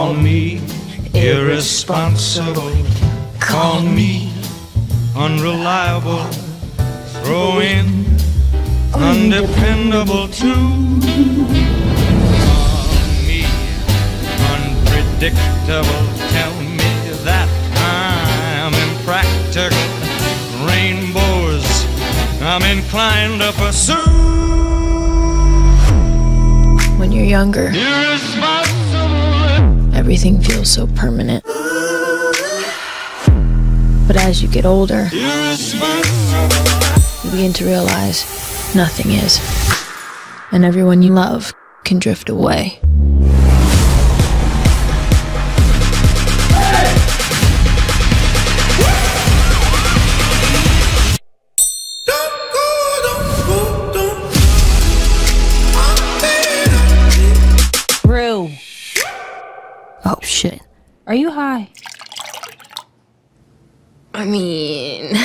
Call me irresponsible. Call me unreliable. Throw in undependable too. Call me unpredictable. Tell me that I'm impractical. Rainbows I'm inclined to pursue. When you're younger, Irresponsible. Everything feels so permanent. But as you get older, you begin to realize nothing is. And everyone you love can drift away. Oh shit. Are you high? I mean...